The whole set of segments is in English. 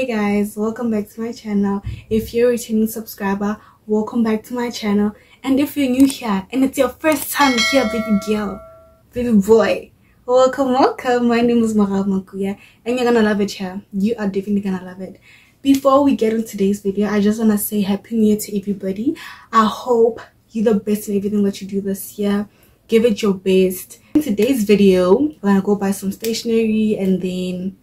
hey guys welcome back to my channel. If you're a returning subscriber welcome back to my channel. And if you're new here and it's your first time here baby girl baby boy welcome welcome. My name is Mogau Makuya and you're gonna love it here. You are definitely gonna love it. Before we get into today's video i just want to say happy new year to everybody. I hope you're the best in everything that you do this year. Give it your best. In today's video we're gonna go buy some stationery and then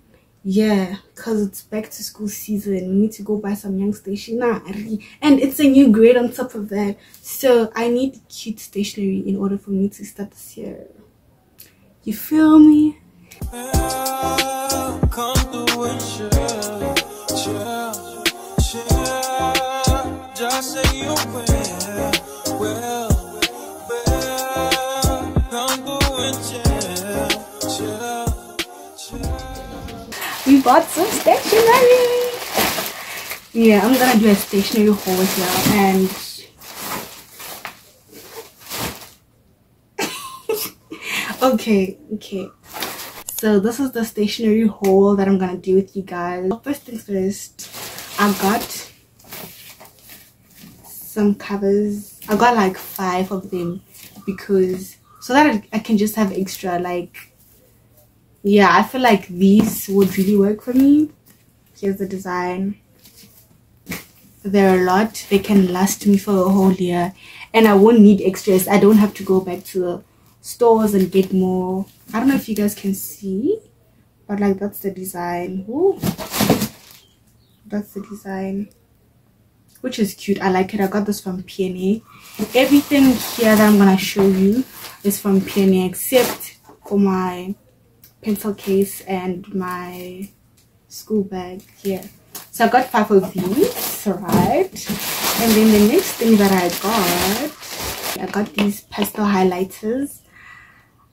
yeah because it's back to school season we need to go buy some young stationery. And it's a new grade on top of that. So i need cute stationery in order for me to start this year. You feel me bought some stationery. Yeah i'm gonna do a stationery haul here and okay okay. So this is the stationery haul that i'm gonna do with you guys. First things first i got some covers. I got like five of them because so that i can just have extra like yeah i feel like these would really work for me. Here's the design. They're a lot. They can last me for a whole year. And i won't need extras i don't have to go back to the stores and get more. I don't know if you guys can see but like that's the design. Ooh. that's the design. Which is cute. I like it. I got this from PNA everything here that i'm gonna show you is from PNA except for my pencil case and my school bag here so i got five of these right and then the next thing that i got i got these pastel highlighters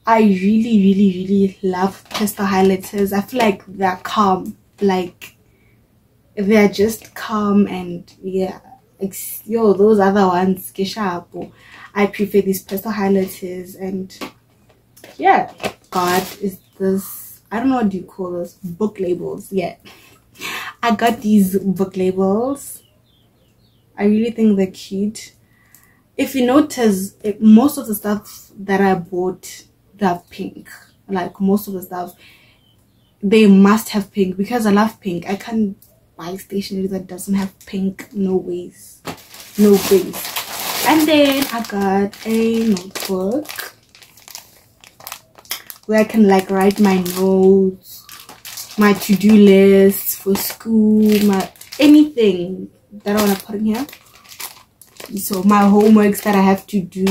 I really, really, really love pastel highlighters. I feel like they're calm. Like, they're just calm and yeah. Yo, those other ones. I prefer these pastel highlighters and yeah. God, is this, I don't know what do you call this book labels. Yeah. I got these book labels. I really think they're cute. If you notice, it, most of the stuff that I bought they have pink like most of the stuff they must have pink because i love pink i can't buy stationery that doesn't have pink no ways no ways and then i got a notebook where i can like write my notes my to-do lists for school my anything that i want to put in here. So my homeworks that i have to do.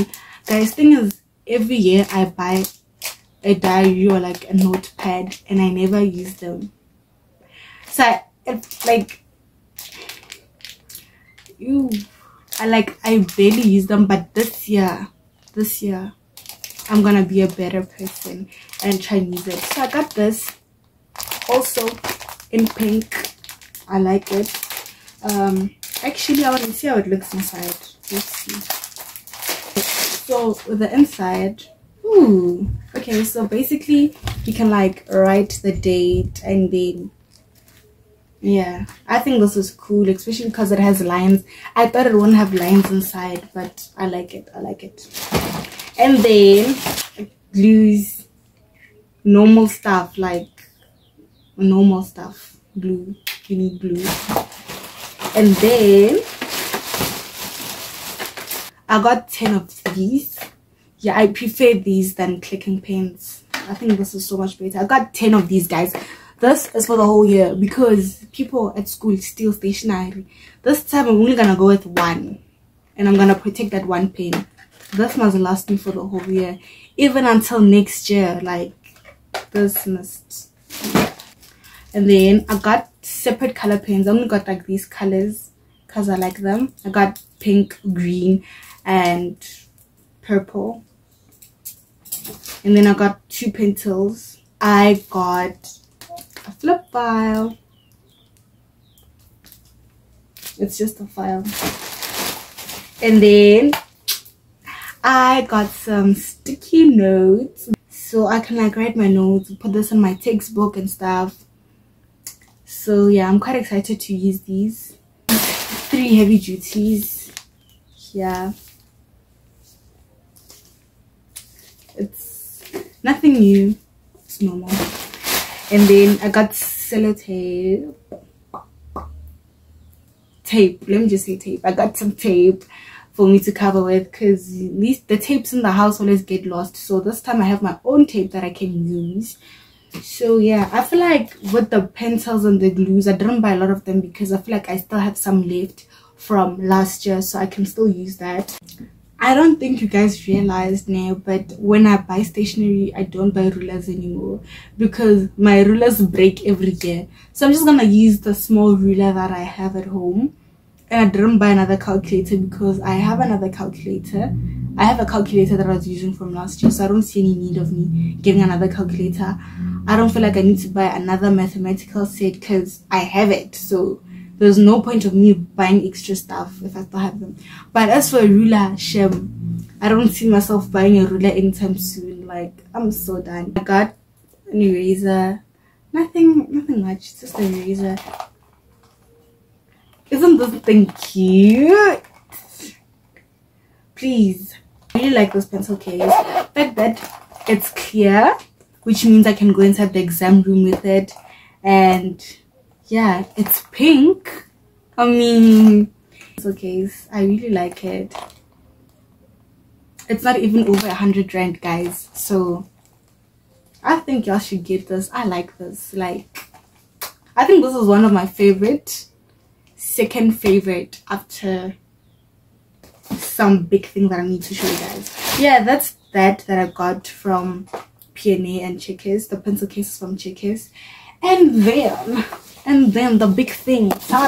Guys thing is every year I buy a diary or like a notepad and I never use them. So I, it's like you I like I barely use them but this year this year I'm gonna be a better person and try and use it. So I got this also in pink. I like it. Um actually I want to see how it looks inside. Let's see so the inside ooh okay so basically you can like write the date and then yeah i think this is cool especially because it has lines i thought it wouldn't have lines inside but i like it i like it and then glues normal stuff like normal stuff glue you need glue and then I got 10 of these. Yeah, I prefer these than clicking pens. I think this is so much better. I got 10 of these, guys. This is for the whole year because people at school steal stationery. This time I'm only gonna go with one. And I'm gonna protect that one pen. This must last me for the whole year. Even until next year. Like, this must... And then I got separate color pens. I only got like these colors because I like them. I got pink, green, and purple and then I got two pencils I got a flip file it's just a file and then I got some sticky notes. So I can like write my notes put this in my textbook and stuff. So yeah i'm quite excited to use these. Three heavy duties. Yeah. It's nothing new. It's normal. And then i got sellotape. Tape. Let me just say tape. I got some tape for me to cover with because the tapes in the house always get lost. So this time i have my own tape that i can use. So yeah i feel like with the pencils and the glues i didn't buy a lot of them because i feel like i still have some left from last year so i can still use that. I don't think you guys realized now but when i buy stationery i don't buy rulers anymore because my rulers break every year. So i'm just gonna use the small ruler that i have at home and I didn't buy another calculator because I have another calculator. I have a calculator that I was using from last year, so I don't see any need of me getting another calculator. I don't feel like I need to buy another mathematical set because I have it. So there's no point of me buying extra stuff if I still have them. But as for a ruler, Shem, I don't see myself buying a ruler anytime soon. Like I'm so done. I got an eraser. Nothing, nothing much. Just an eraser. Isn't this thing cute? Please. I really like this pencil case. The fact that it's clear, which means I can go inside the exam room with it. And yeah, it's pink. I mean, pencil case. I really like it. It's not even over a hundred rand, guys. So I think y'all should get this. I like this. Like, I think this is one of my favorite second favorite after some big thing that I need to show you guys. Yeah, that's that that I got from PNA and Checkers, the pencil cases from Checkers. And then, and then the big thing. I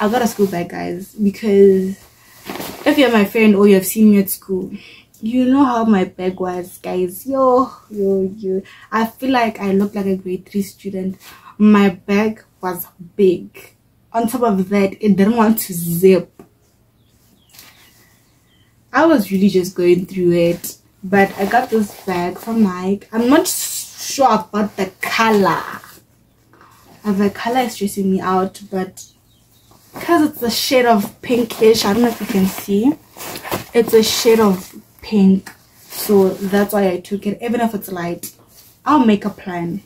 got a school bag, guys, because if you're my friend or you have seen me at school, you know how my bag was, guys. Yo, yo, yo. I feel like I look like a grade 3 student my bag was big. On top of that it didn't want to zip. I was really just going through it but i got this bag from nike. I'm not sure about the color. And the color is stressing me out but because it's a shade of pinkish i don't know if you can see it's a shade of pink. So that's why i took it even if it's light. I'll make a plan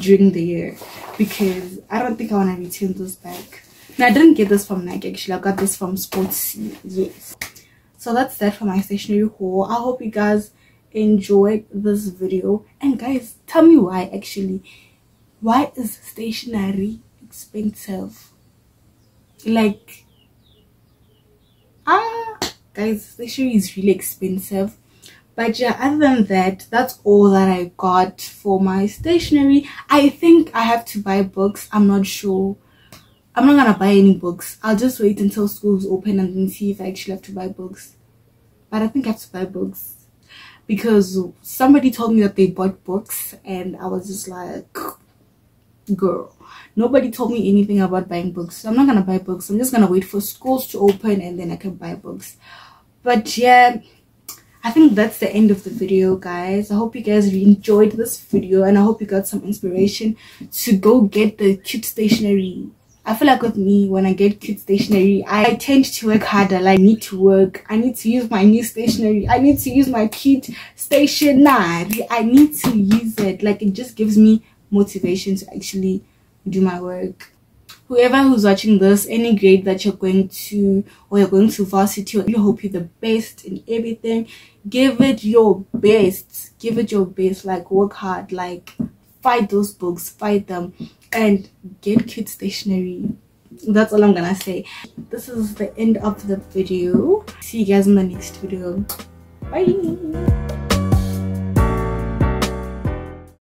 during the year because I don't think I want to return those back. Now I didn't get this from Nike actually. I got this from Sports. Yes. So that's that for my stationery haul. I hope you guys enjoyed this video. And guys, tell me why actually. Why is stationery expensive? Like ah guys, stationery is really expensive but yeah other than that that's all that i got for my stationery. I think i have to buy books. I'm not sure. I'm not gonna buy any books. I'll just wait until school's open and then see if i actually have to buy books. But i think i have to buy books. Because somebody told me that they bought books and i was just like girl nobody told me anything about buying books. So i'm not gonna buy books. I'm just gonna wait for schools to open and then i can buy books. But yeah I think that's the end of the video guys. I hope you guys enjoyed this video and I hope you got some inspiration to go get the cute stationery. I feel like with me, when I get cute stationery, I tend to work harder. Like, I need to work. I need to use my new stationery. I need to use my cute stationery. I need to use it. Like, it just gives me motivation to actually do my work whoever who's watching this any grade that you're going to or you're going to varsity you hope you're the best in everything. Give it your best. Give it your best. Like work hard. Like fight those books. Fight them. And get cute stationery that's all i'm gonna say. This is the end of the video. See you guys in the next video. Bye